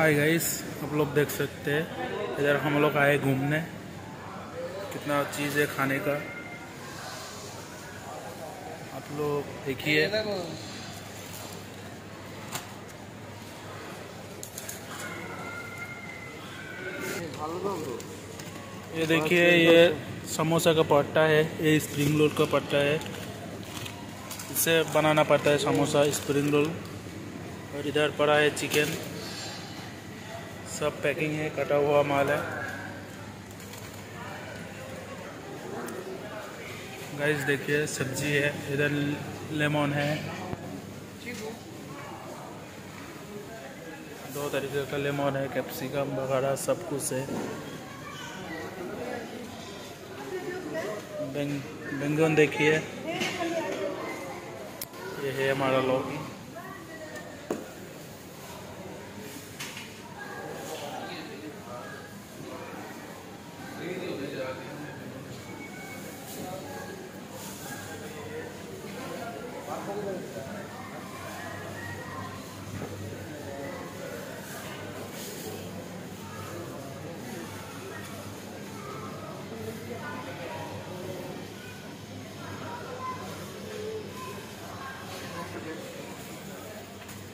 Hi guys आप लोग देख सकते हैं, इधर हम लोग आए घूमने। कितना चीज़ है खाने का। आप लोग देखिए। ये देखिए, ये समोसा का पट्टा है, ये स्प्रिंग रोल का पट्टा है। इसे बनाना पड़ता है समोसा स्प्रिंग रोल और इधर पड़ा है चिकन सब पैकिंग है, कटा हुआ माल है। गाइस देखिए, सब्ज़ी है, इधर लेमन है। दो तरीके का लेमन है कैप्सिकम वगैरह सब कुछ है। बैंगन देखिए। ये है हमारा लौकी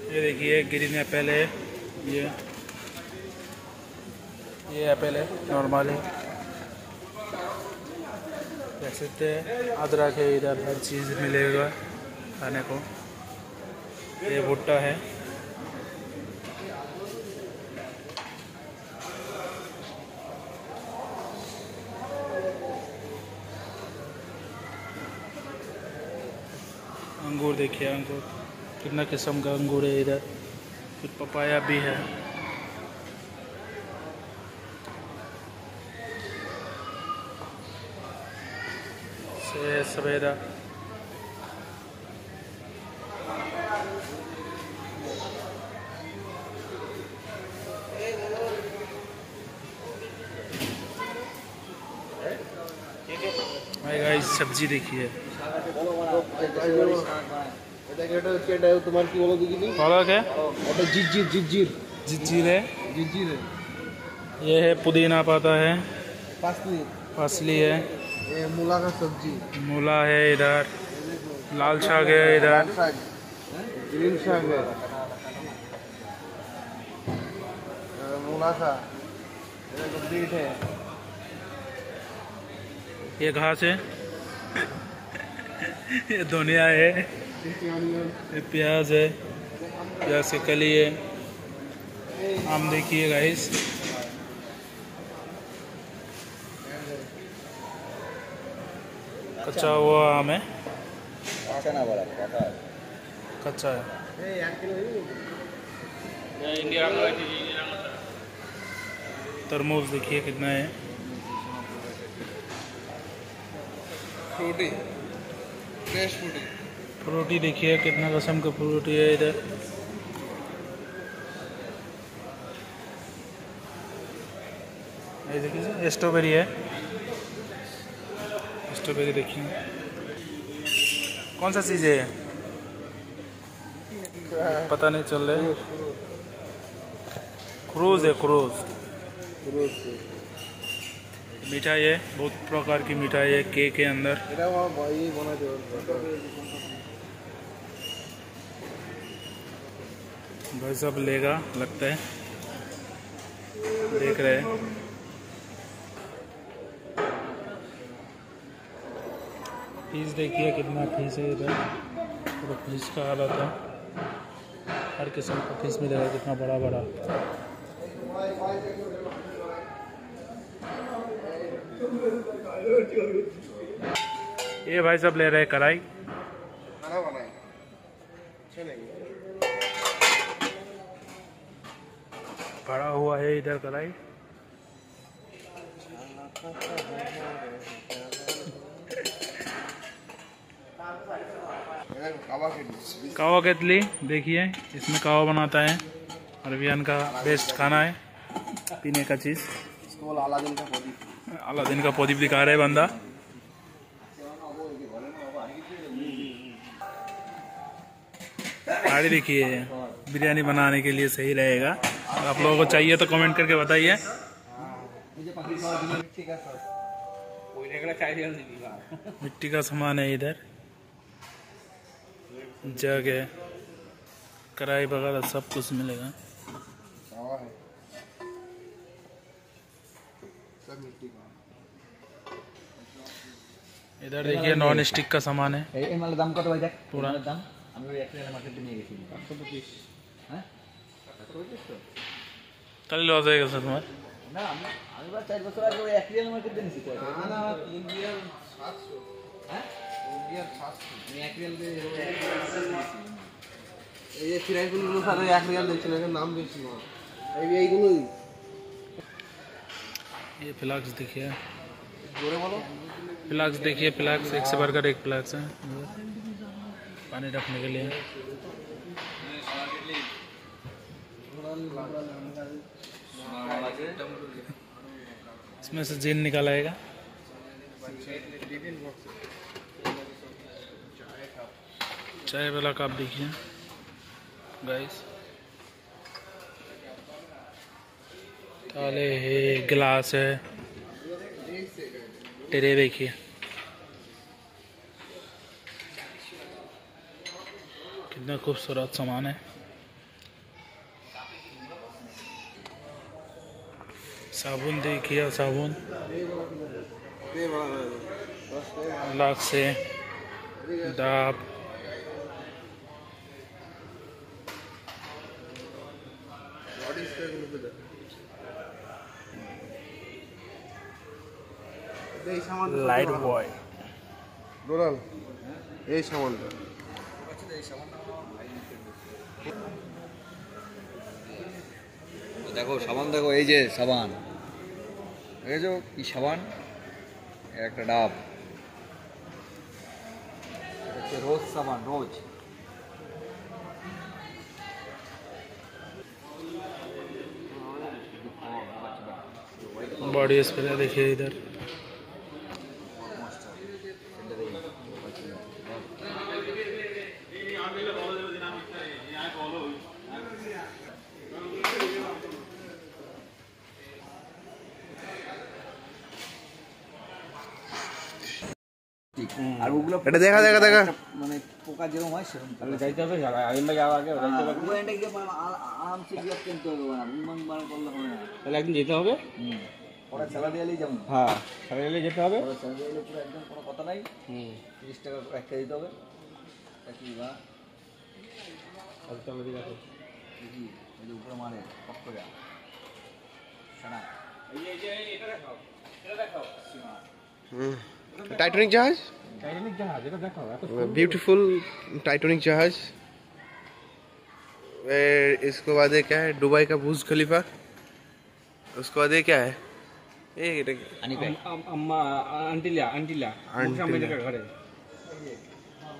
ये देखिए ग्रीन एप्पल है। ये ये एप्पल है नॉर्मल है देख सकते हैं, अदरक है इधर, हर चीज़ मिलेगा खाने को। ये भुट्टा है। अंगूर देखिए, अंगूर। कितना किस्म का अंगूर है इधर? फिर पपाया भी है। सवेरा। सब्ज़ी देखिए তোমার কি বলো দেখিনি पालक है ওটা জিজির জিজির जीरे জিজির ये है पुदीना पाता है পাঁচলি फसली है এ মূলা का सब्जी मूला है इधर लाल शाक है इधर শাক গ্রিন শাক है मूला का बीट है ये घास है ये धनिया है, ये प्याज है, प्याज के कली है। आम देखिए गाइस कच्चा हुआ आम है। कच्चा है। तरबूज देखिए कितना है। फ्रेश फ्रूटी फ्रूटी देखिए कितना किस्म का फ्रूटी है इधर। ये देखिए स्ट्रॉबेरी है। स्ट्रॉबेरी देखिए। कौन सा चीज़ है? पता नहीं चल रहा है। क्रूज है। क्रूज मिठाई है, बहुत प्रकार की मिठाई है, केक के अंदर। भाई सब लेगा, लगता है। देख रहे हैं। फ़ीस देखिए कितना फ़ीस है इधर। पूरा फ़ीस का हालत है। हर किस्म का फ़ीस मिलेगा, कितना बड़ा बड़ा ये भाई सब ले रहे हैं कढ़ाई। खाना पड़ा हुआ है इधर कढ़ाई। कावा केतली देखिए इसमें कावा बनाता है। अरबियन का बेस्ट खाना है पीने का चीज़। का प्रदीप का प्रदीप दिखा रहा है बंदा। गाड़ी देखिए, बिरयानी बनाने के लिए सही रहेगा। आप लोगों को चाहिए तो कमेंट करके बताइए। मिट्टी का सामान है इधर। जग है। कढ़ाई वगैरह सब कुछ मिलेगा। इधर देखिए नॉन स्टिक का सामान है এই এই মালের দাম কত ভাই দেখ পুরা। মালের দাম আমি ওই এক মার্কেটে নিয়ে গেছি একশো পঁচিশ হ্যাঁ তাহলে লস হয়ে গেছে তোমার না আমি আমি বা চার বছর আগে ওই এক রিয়াল মার্কেটে নিয়েছি তো না ইন্ডিয়ান সাতশো হ্যাঁ ইন্ডিয়ান সাতশো আমি এক রিয়াল দিয়ে এই যে সিরাইগুলো স্যার এক রিয়াল দিচ্ছিল এখানে নাম দিয়েছিল এই এইগুলোই ये फ्लैक्स देखिए। जोरे बोलो फ्लाक्स देखिए फ्लैक्स एक से बढ़कर एक फ्लैक्स है। पानी रखने के लिए। इसमें से जीन निकाल आएगा। चाय वाला कप देखिए। गाइस ताले है, गिलास है। टेरे देखिए। कितना खूबसूरत सामान है। साबुन देखिए, साबुन। लाख से। डाब তো এই সামান लाइट बॉय ডোরাল এই সামানটা দেখো সাবান দেখো এই যে সাবান দেখেছো কি সাবান এর একটা ডাব এটা হচ্ছে রোজ সাবান রোজ बॉडी स्प्रे देखिए इधर এটা দেখা দেখা দেখা। মানে পোকা যেরকম হয় সেরকম তাহলে যাইতে হবে। আইন যাওয়া আগে যাইতে হবে ওখানটা গিয়ে মানে আরামসে গিয়ে কিনতে হবে না বুমবাং বার করলে হবে না। তাহলে একদিন যেতে হবে? হুম। ওরা স্যালাড এলেই যেমন হ্যাঁ সারাইলে যেতে হবে? ওরা স্যালাড এলে পুরো একদম কোনো কথা নাই। হুম। তিরিশ টাকা করে একটা দিতে হবে। একই বা। ঠিক আছে। ওই যে উপরে মারে পক করে। সানা টাইটানিক জাহাজ? টাইটানিক জাহাজ এটা দেখাও এত ब्यूटीफुल टाइटैनिक जहाज फिर इसके बाद ये क्या है दुबई का बुर्ज खलीफा उसके बाद ये क्या है ये এটা- আনি প্যাক আম- আম্মা আন্টিলা আন্টিলা আন্টিলা। সামনে জায়গা ঘরে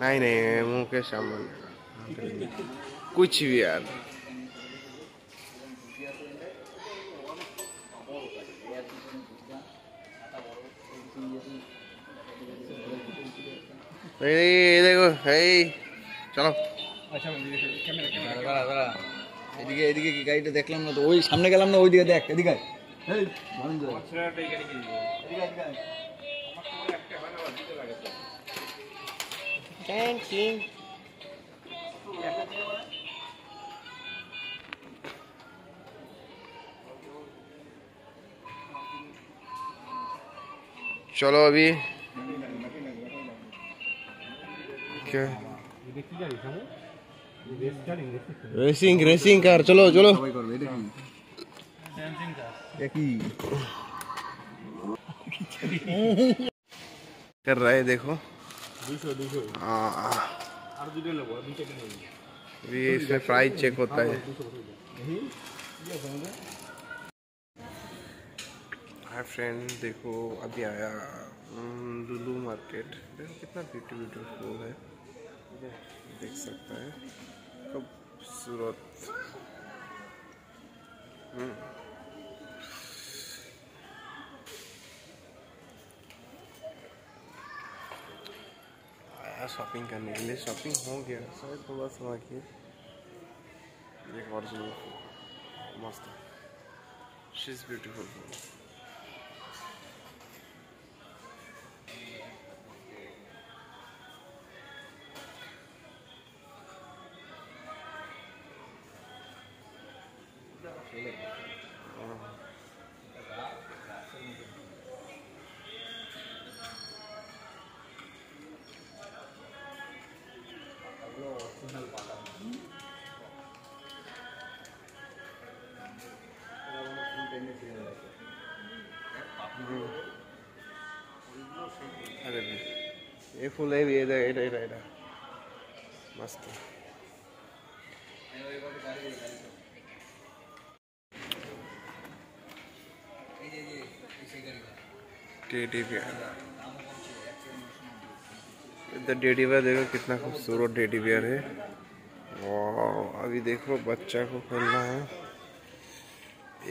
नहीं नहीं मुंह के सामने कुछ भी यार এই এই দেখো এই চলো আচ্ছা ক্যামেরা ক্যামেরা দাঁড়া দাঁড়া দাঁড়া এদিকে এদিকে কি গাড়িটা দেখলাম না তো ওই সামনে গেলাম না ওইদিকে দেখ এদিকে আয়। এই ভালো করে। क्या रेसिंग रेसिंग कार चलो चलो। कर रहा है देखो। हाँ। ये इसमें प्राइस चेक होता है। हाय फ्रेंड देखो अभी आया लुलू मार्केट कितना ब्यूटी ब्यूटीफुल है। देख सकता है। खूबसूरत हम्म। आया शॉपिंग करने के लिए। शॉपिंग हो गया। शायद थोड़ा सा बाकी एक ओरिजिनल मस्त। इज़ ब्यूटीफुल अरे नहीं। ये फूल है ये इधर इधर इधर इधर मस्त टेडी बियर इधर टेडी बियर देखो कितना खूबसूरत टेडी बियर है। वाह अभी देखो बच्चा को खेलना है।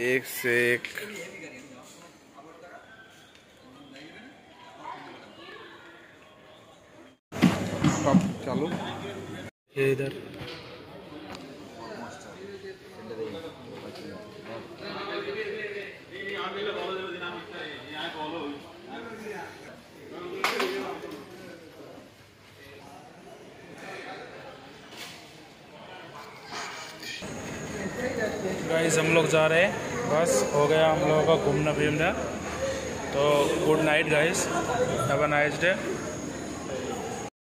एक से एक। अब चालू। ये इधर। गाइस हम लोग जा रहे हैं। बस हो गया हम लोगों का घूमना फिरना तो good night guys have a nice day